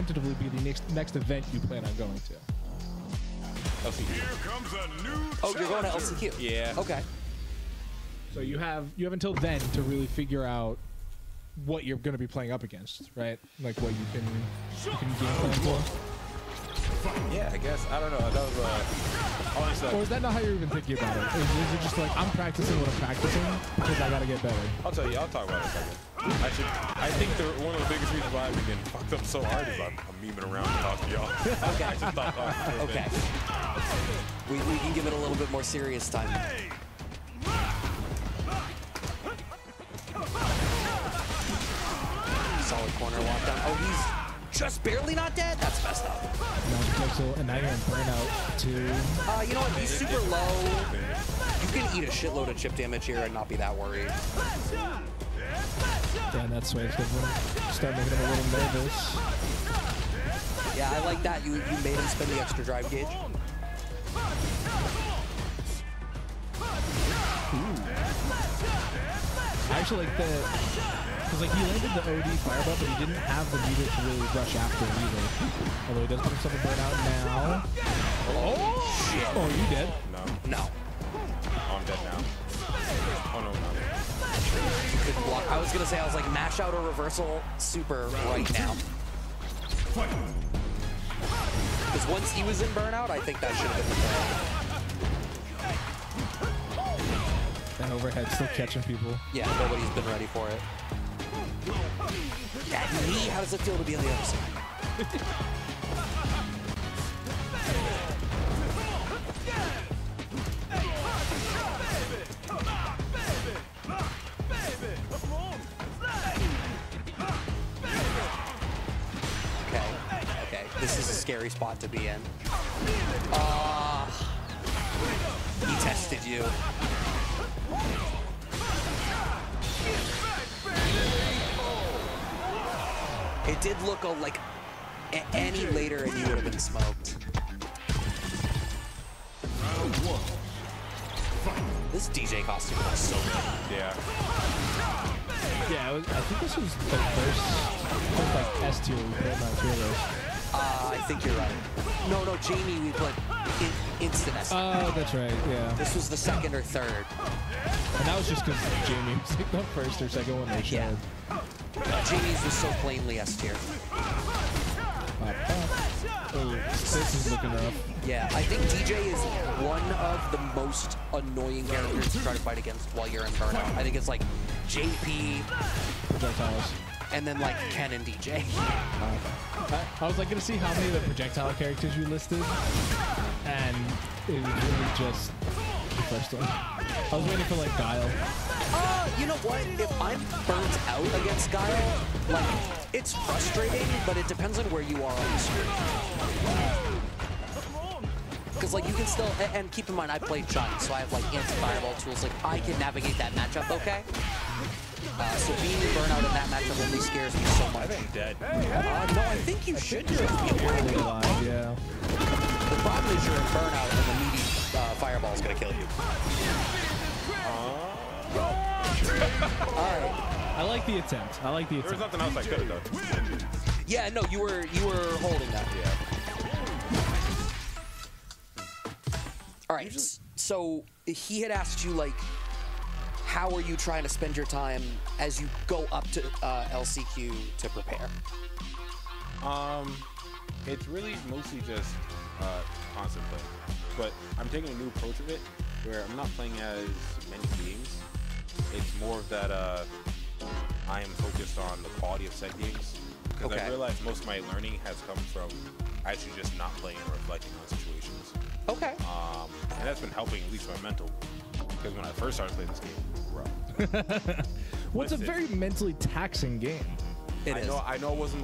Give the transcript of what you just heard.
tentatively be the next next event you plan on going to? LCQ. comes a new Oh, you're going to LCQ. Yeah. Okay. So you have you have until then to really figure out what you're going to be playing up against, right? Like what you can you can game plan for. Yeah, I guess. I don't know. That was uh, honestly. Or is that not how you're even thinking about it? Is, is it just like I'm practicing what I'm practicing because I got to get better? I'll tell you. I'll talk about it in a second. I should. I think the, one of the biggest reasons why I've been getting fucked up so hard is I'm, I'm memeing around and talking to y'all. Okay. I just thought talking Okay. We, we can give it a little bit more serious time. Solid corner lockdown. Oh, he's just barely not dead? That's messed up. And now you're in burnout too. Uh, you know what? He's super low. You can eat a shitload of chip damage here and not be that worried. Damn, that sway's gonna start making him a little nervous. Yeah, I like that. You you made him spend the extra drive gauge. I actually like the because like he landed the OD fireball, but he didn't have the meter to really rush after it either. Although he does put himself in burnout now. Oh, shit! oh, you dead? No. No. Oh, I'm dead now. Oh no, no. Couldn't block. I was gonna say I was like mash out or reversal super right now. Because once he was in burnout, I think that should have been the play. That overhead still catching people. Yeah, nobody's been ready for it. That knee, how does it feel to be on the other side? Okay, okay. This is a scary spot to be in. Ah, he tested you. It did look a, like a- any later and you would have been smoked. This Dee Jay costume was so good. Yeah. Yeah, was, I think this was the first, first like S tier we put in our tier. Uh, I think you're right. No, no, Jamie, we put in, instant S. Oh, that's right. Yeah, this was the second or third. and that was just because Jamie was like the first or second one they Yeah. Jamie's was so plainly S tier. Oh, this is looking rough. Yeah, I think Dee Jay is one of the most annoying characters to try to fight against while you're in burnout. I think it's like JP Projectiles. and then like Ken and Dee Jay. I, I was like gonna see how many of the projectile characters you listed, and it was really just the first one. I was waiting for like Guile. Uh, you know what? If I'm burnt out against Guile, like, it's frustrating, but it depends on where you are on the screen. Because, like, you can still, and keep in mind, I played Chun, so I have, like, anti-fireball tools. Like, I can navigate that matchup okay. Uh, so being in burnout in that matchup only scares me so much. think I'm dead. Uh, no, I think you should just be Barely avoiding. alive, yeah. The problem is you're in burnout and the meaty fireball is going to kill you. All right. I like the attempt. I like the There was attempt. nothing else I could have done. Yeah, no, you were you were holding that. Yeah. All right. s- So he had asked you like, how are you trying to spend your time as you go up to uh, LCQ to prepare? Um, it's really mostly just uh, constant play, but I'm taking a new approach of it where I'm not playing as many games. It's more of that uh, I am focused on the quality of set games because Okay. I realized most of my learning has come from actually just not playing and reflecting on situations. Okay. Um, and that's been helping at least my mental because when I first started playing this game, rough. What's a very mentally taxing game. It I is. know I know it wasn't